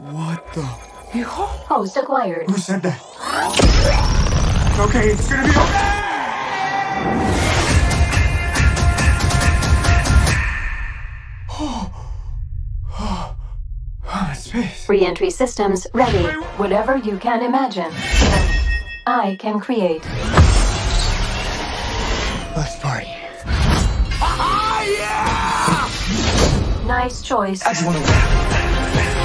What the? Oh, Host acquired. Who said that? Okay, it's gonna be okay. Oh. Re-entry systems ready. Whatever you can imagine, I can create. Let's party. Ah yeah! Nice choice. I just wanna.